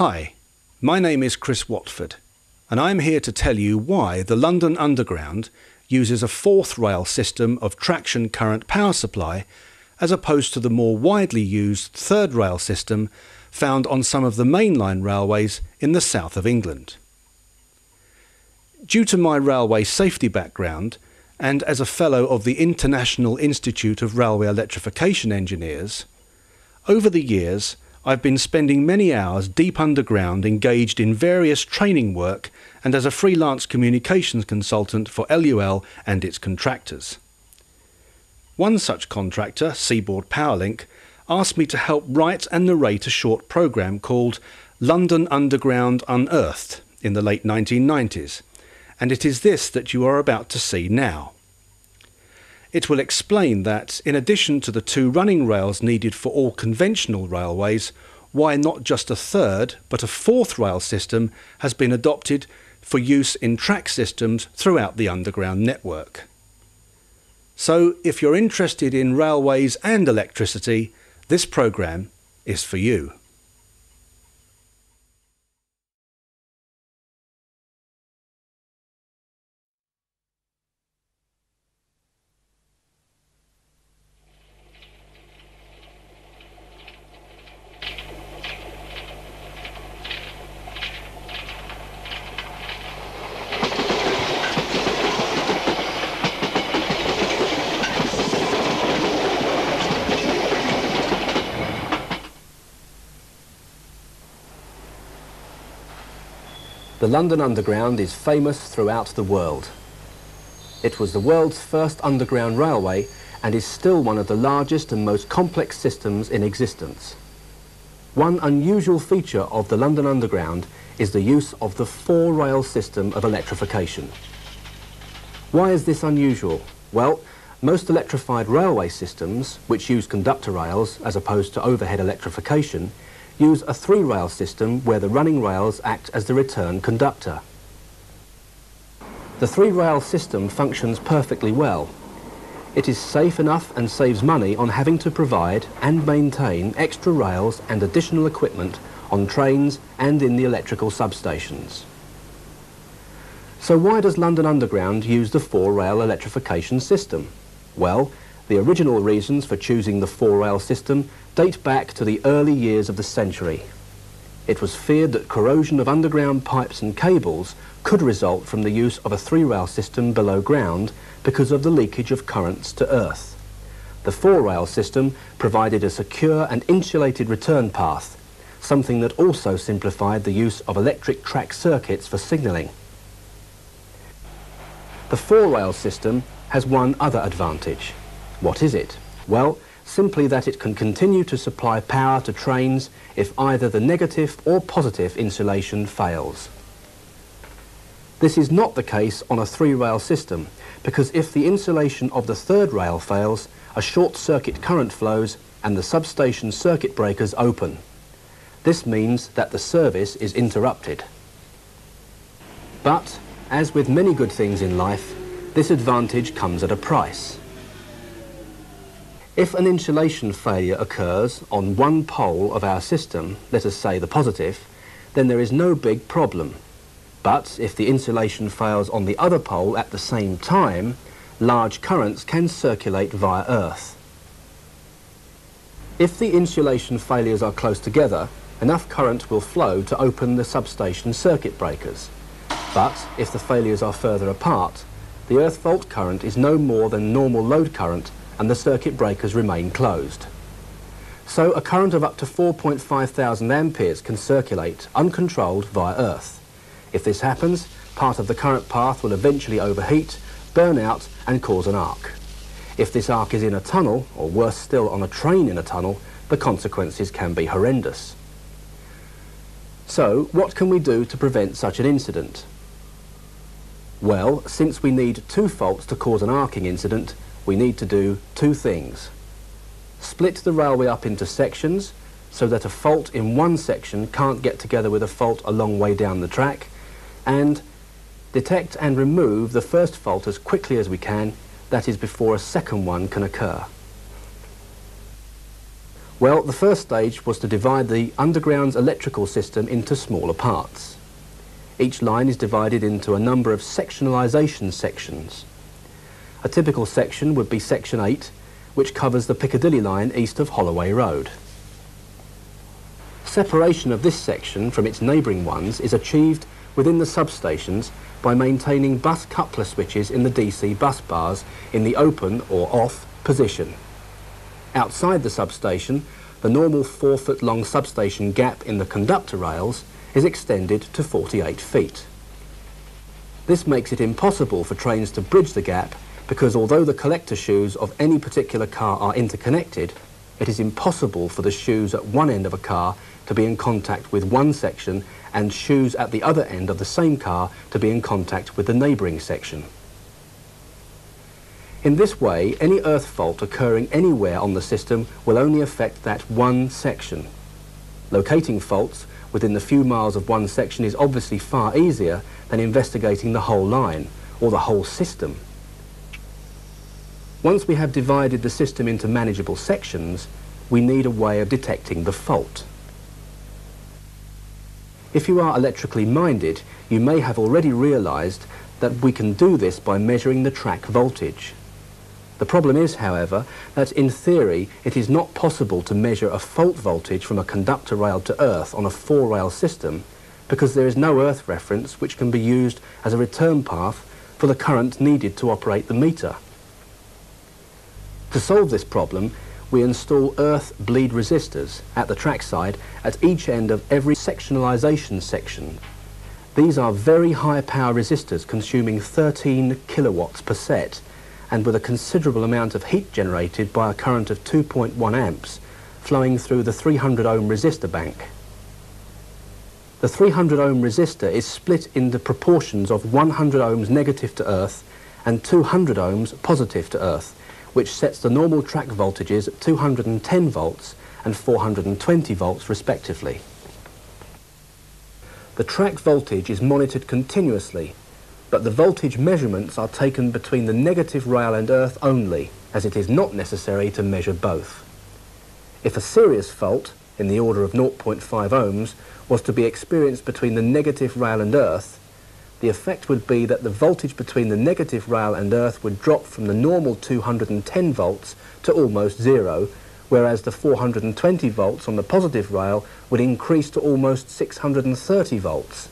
Hi, my name is Chris Watford, and I am here to tell you why the London Underground uses a fourth rail system of traction current power supply as opposed to the more widely used third rail system found on some of the mainline railways in the south of England. Due to my railway safety background, and as a fellow of the International Institute of Railway Electrification Engineers, over the years I've been spending many hours deep underground engaged in various training work and as a freelance communications consultant for LUL and its contractors. One such contractor, SeeBoard PowerLink, asked me to help write and narrate a short programme called London Underground Unearthed in the late 1990s, and it is this that you are about to see now. It will explain that, in addition to the two running rails needed for all conventional railways, why not just a third, but a fourth rail system has been adopted for use in track systems throughout the underground network. So, if you're interested in railways and electricity, this programme is for you. The London Underground is famous throughout the world. It was the world's first underground railway and is still one of the largest and most complex systems in existence. One unusual feature of the London Underground is the use of the four-rail system of electrification. Why is this unusual? Well, most electrified railway systems, which use conductor rails as opposed to overhead electrification, use a three-rail system where the running rails act as the return conductor. The three-rail system functions perfectly well. It is safe enough and saves money on having to provide and maintain extra rails and additional equipment on trains and in the electrical substations. So why does London Underground use the four-rail electrification system? Well, the original reasons for choosing the four-rail system date back to the early years of the century. It was feared that corrosion of underground pipes and cables could result from the use of a three-rail system below ground because of the leakage of currents to earth. The four-rail system provided a secure and insulated return path, something that also simplified the use of electric track circuits for signalling. The four-rail system has one other advantage. What is it? Well, simply that it can continue to supply power to trains if either the negative or positive insulation fails. This is not the case on a three-rail system, because if the insulation of the third rail fails, a short-circuit current flows and the substation circuit breakers open. This means that the service is interrupted. But, as with many good things in life, this advantage comes at a price. If an insulation failure occurs on one pole of our system, let us say the positive, then there is no big problem. But if the insulation fails on the other pole at the same time, large currents can circulate via earth. If the insulation failures are close together, enough current will flow to open the substation circuit breakers. But if the failures are further apart, the earth fault current is no more than normal load current and the circuit breakers remain closed. So a current of up to 4.5 thousand amperes can circulate uncontrolled via earth. If this happens, part of the current path will eventually overheat, burn out and cause an arc. If this arc is in a tunnel, or worse still on a train in a tunnel, the consequences can be horrendous. So, what can we do to prevent such an incident? Well, since we need two faults to cause an arcing incident, we need to do two things. Split the railway up into sections so that a fault in one section can't get together with a fault a long way down the track, and detect and remove the first fault as quickly as we can, that is before a second one can occur. Well, the first stage was to divide the underground's electrical system into smaller parts. Each line is divided into a number of sectionalisation sections. A typical section would be section 8, which covers the Piccadilly line east of Holloway Road. Separation of this section from its neighbouring ones is achieved within the substations by maintaining bus coupler switches in the DC bus bars in the open or off position. Outside the substation, the normal four foot long substation gap in the conductor rails is extended to 48 feet. This makes it impossible for trains to bridge the gap because although the collector shoes of any particular car are interconnected, it is impossible for the shoes at one end of a car to be in contact with one section and shoes at the other end of the same car to be in contact with the neighbouring section. In this way, any earth fault occurring anywhere on the system will only affect that one section. Locating faults within the few miles of one section is obviously far easier than investigating the whole line or the whole system. Once we have divided the system into manageable sections, we need a way of detecting the fault. If you are electrically minded, you may have already realised that we can do this by measuring the track voltage. The problem is, however, that in theory it is not possible to measure a fault voltage from a conductor rail to earth on a four-rail system because there is no earth reference which can be used as a return path for the current needed to operate the meter. To solve this problem, we install earth bleed resistors at the trackside at each end of every sectionalisation section. These are very high power resistors consuming 13 kilowatts per set and with a considerable amount of heat generated by a current of 2.1 amps flowing through the 300 ohm resistor bank. The 300 ohm resistor is split into proportions of 100 ohms negative to earth and 200 ohms positive to earth which sets the normal track voltages at 210 volts and 420 volts respectively. The track voltage is monitored continuously, but the voltage measurements are taken between the negative rail and earth only, as it is not necessary to measure both. If a serious fault, in the order of 0.5 ohms, was to be experienced between the negative rail and earth, the effect would be that the voltage between the negative rail and earth would drop from the normal 210 volts to almost zero, whereas the 420 volts on the positive rail would increase to almost 630 volts.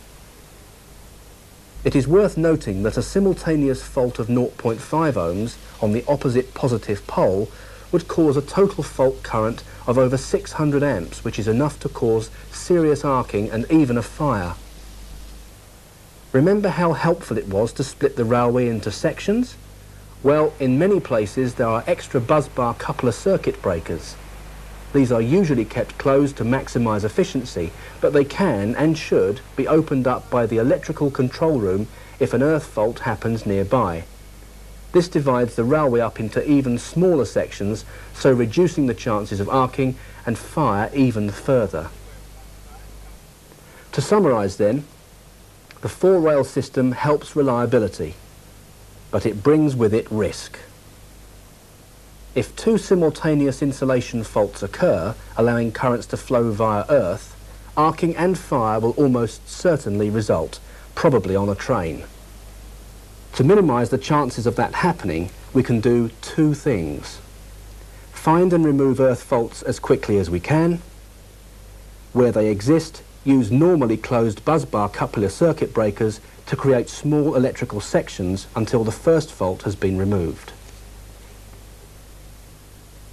It is worth noting that a simultaneous fault of 0.5 ohms on the opposite positive pole would cause a total fault current of over 600 amps, which is enough to cause serious arcing and even a fire. Remember how helpful it was to split the railway into sections? Well, in many places there are extra busbar coupler circuit breakers. These are usually kept closed to maximise efficiency, but they can and should be opened up by the electrical control room if an earth fault happens nearby. This divides the railway up into even smaller sections, so reducing the chances of arcing and fire even further. To summarise then, the four-rail system helps reliability, but it brings with it risk. If two simultaneous insulation faults occur, allowing currents to flow via earth, arcing and fire will almost certainly result, probably on a train. To minimise the chances of that happening, we can do two things. Find and remove earth faults as quickly as we can. Where they exist, use normally closed busbar coupler circuit breakers to create small electrical sections until the first fault has been removed.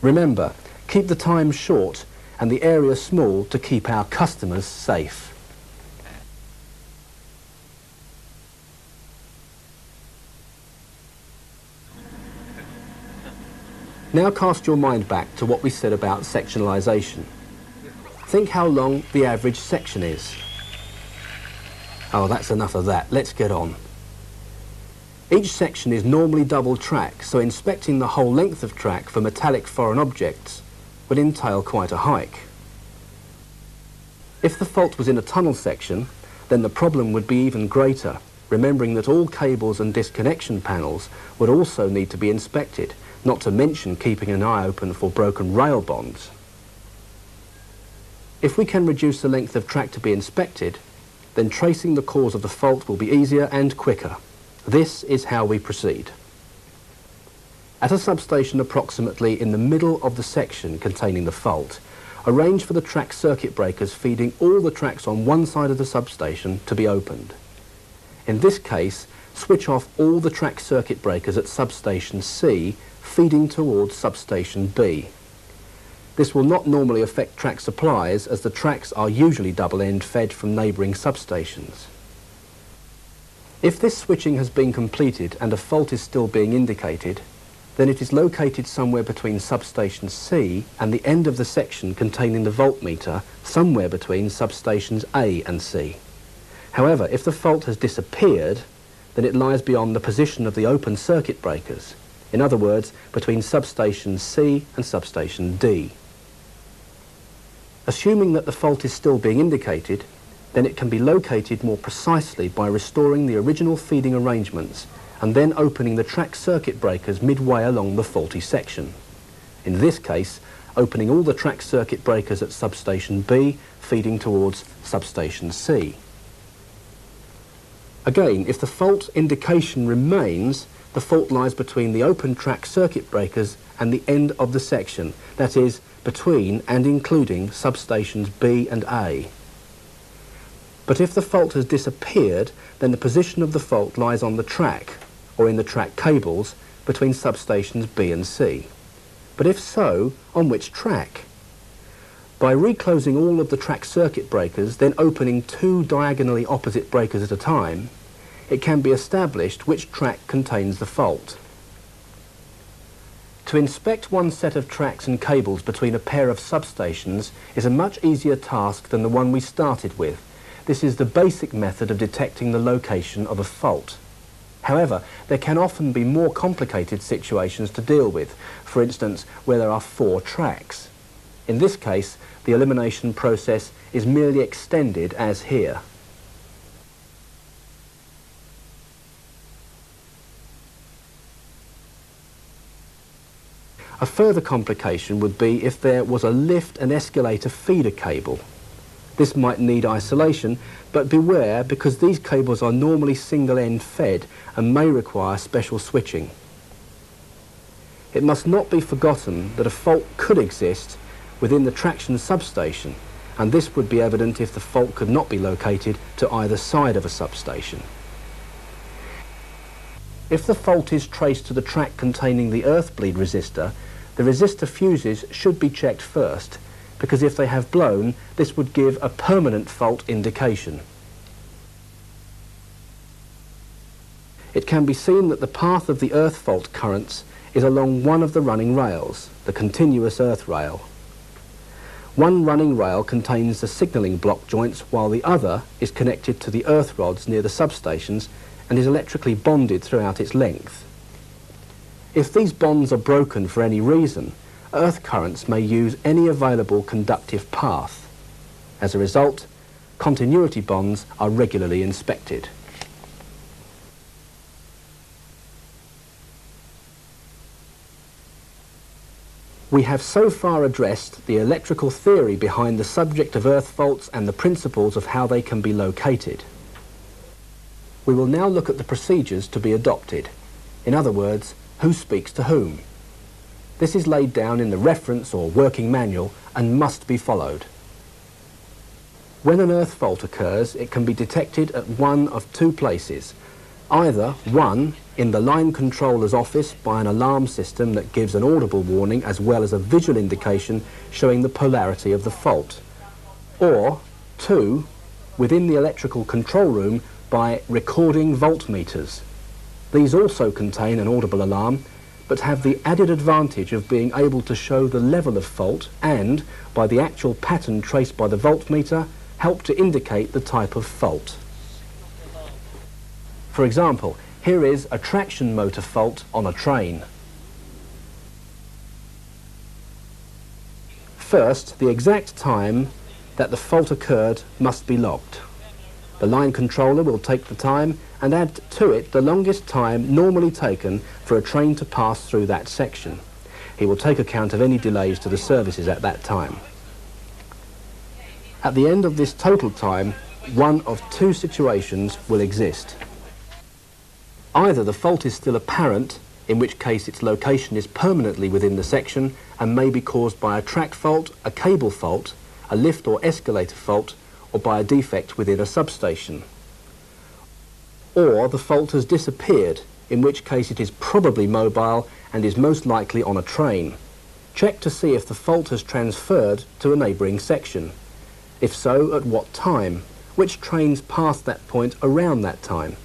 Remember, keep the time short and the area small to keep our customers safe. Now cast your mind back to what we said about sectionalisation. Think how long the average section is. Oh, that's enough of that. Let's get on. Each section is normally double track, so inspecting the whole length of track for metallic foreign objects would entail quite a hike. If the fault was in a tunnel section, then the problem would be even greater, remembering that all cables and disconnection panels would also need to be inspected, not to mention keeping an eye open for broken rail bonds. If we can reduce the length of track to be inspected, then tracing the cause of the fault will be easier and quicker. This is how we proceed. At a substation approximately in the middle of the section containing the fault, arrange for the track circuit breakers feeding all the tracks on one side of the substation to be opened. In this case, switch off all the track circuit breakers at substation C feeding towards substation B. This will not normally affect track supplies as the tracks are usually double-end fed from neighbouring substations. If this switching has been completed and a fault is still being indicated, then it is located somewhere between substation C and the end of the section containing the voltmeter, somewhere between substations A and C. However, if the fault has disappeared, then it lies beyond the position of the open circuit breakers, in other words, between substation C and substation D. Assuming that the fault is still being indicated, then it can be located more precisely by restoring the original feeding arrangements and then opening the track circuit breakers midway along the faulty section. In this case, opening all the track circuit breakers at substation B feeding towards substation C. Again, if the fault indication remains, the fault lies between the open track circuit breakers and the end of the section, that is, between and including substations B and A. But if the fault has disappeared, then the position of the fault lies on the track, or in the track cables, between substations B and C. But if so, on which track? By reclosing all of the track circuit breakers, then opening two diagonally opposite breakers at a time, it can be established which track contains the fault. To inspect one set of tracks and cables between a pair of substations is a much easier task than the one we started with. This is the basic method of detecting the location of a fault. However, there can often be more complicated situations to deal with, for instance, where there are four tracks. In this case, the elimination process is merely extended as here. A further complication would be if there was a lift and escalator feeder cable. This might need isolation, but beware because these cables are normally single end fed and may require special switching. It must not be forgotten that a fault could exist within the traction substation and this would be evident if the fault could not be located to either side of a substation. If the fault is traced to the track containing the earth bleed resistor, the resistor fuses should be checked first because if they have blown, this would give a permanent fault indication. It can be seen that the path of the earth fault currents is along one of the running rails, the continuous earth rail. One running rail contains the signalling block joints while the other is connected to the earth rods near the substations and is electrically bonded throughout its length. If these bonds are broken for any reason, earth currents may use any available conductive path. As a result, continuity bonds are regularly inspected. We have so far addressed the electrical theory behind the subject of earth faults and the principles of how they can be located. We will now look at the procedures to be adopted. In other words, who speaks to whom. This is laid down in the reference or working manual and must be followed. When an earth fault occurs, it can be detected at one of two places. Either, one, in the line controller's office by an alarm system that gives an audible warning as well as a visual indication showing the polarity of the fault. Or, two, within the electrical control room by recording voltmeters. These also contain an audible alarm but have the added advantage of being able to show the level of fault and, by the actual pattern traced by the voltmeter, help to indicate the type of fault. For example, here is a traction motor fault on a train. First, the exact time that the fault occurred must be logged. The line controller will take the time and add to it the longest time normally taken for a train to pass through that section. He will take account of any delays to the services at that time. At the end of this total time, one of two situations will exist. Either the fault is still apparent, in which case its location is permanently within the section and may be caused by a track fault, a cable fault, a lift or escalator fault, or by a defect within a substation. Or the fault has disappeared, in which case it is probably mobile and is most likely on a train. Check to see if the fault has transferred to a neighbouring section. If so, at what time? Which trains pass that point around that time?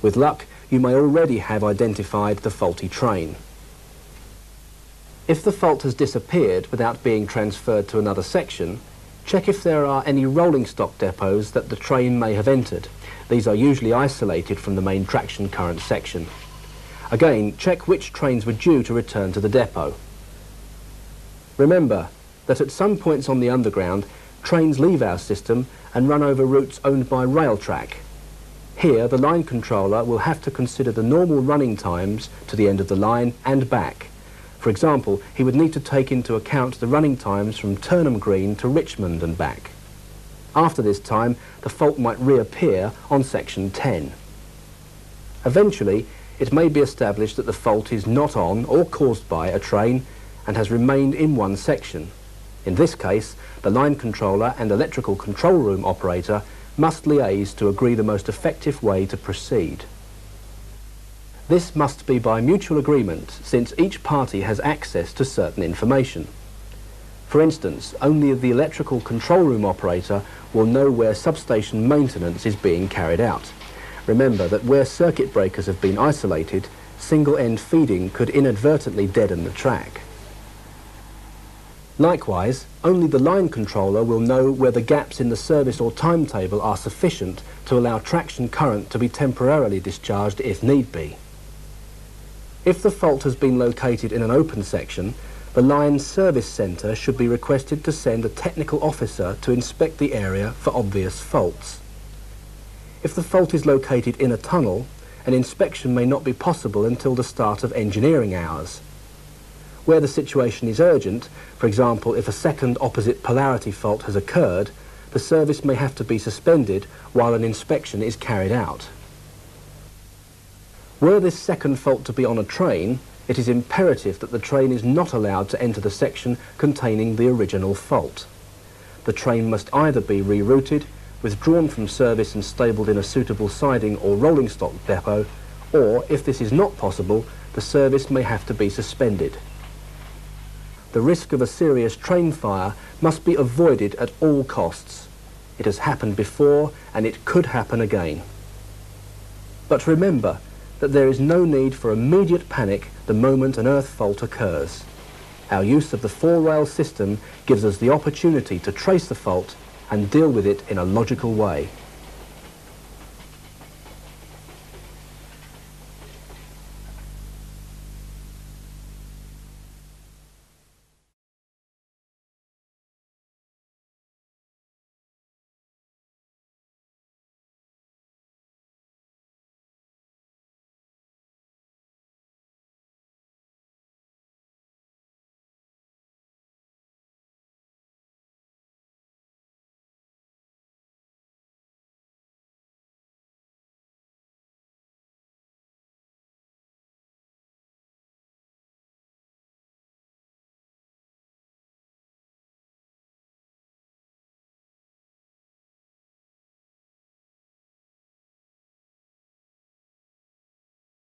With luck, you may already have identified the faulty train. If the fault has disappeared without being transferred to another section, check if there are any rolling stock depots that the train may have entered. These are usually isolated from the main traction current section. Again, check which trains were due to return to the depot. Remember that at some points on the underground, trains leave our system and run over routes owned by Railtrack. Here, the line controller will have to consider the normal running times to the end of the line and back. For example, he would need to take into account the running times from Turnham Green to Richmond and back. After this time, the fault might reappear on section 10. Eventually, it may be established that the fault is not on or caused by a train and has remained in one section. In this case, the line controller and electrical control room operator must liaise to agree the most effective way to proceed. This must be by mutual agreement since each party has access to certain information. For instance, only the electrical control room operator will know where substation maintenance is being carried out. Remember that where circuit breakers have been isolated, single-end feeding could inadvertently deaden the track. Likewise, only the line controller will know whether gaps in the service or timetable are sufficient to allow traction current to be temporarily discharged if need be. If the fault has been located in an open section, the line service centre should be requested to send a technical officer to inspect the area for obvious faults. If the fault is located in a tunnel, an inspection may not be possible until the start of engineering hours. Where the situation is urgent, for example, if a second opposite polarity fault has occurred, the service may have to be suspended while an inspection is carried out. Were this second fault to be on a train, it is imperative that the train is not allowed to enter the section containing the original fault. The train must either be rerouted, withdrawn from service and stabled in a suitable siding or rolling stock depot, or, if this is not possible, the service may have to be suspended the risk of a serious train fire must be avoided at all costs. It has happened before and it could happen again. But remember that there is no need for immediate panic the moment an earth fault occurs. Our use of the four-rail system gives us the opportunity to trace the fault and deal with it in a logical way.